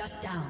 Shut down.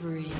spree.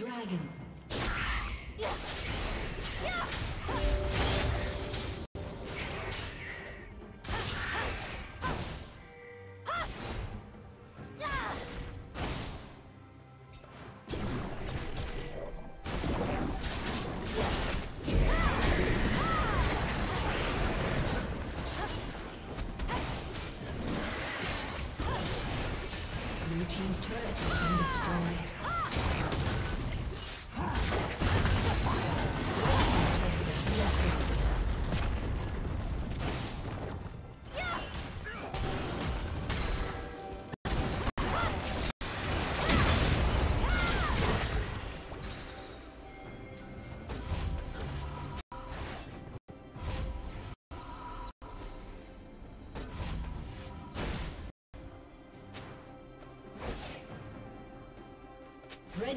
dragon.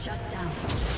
Shut down.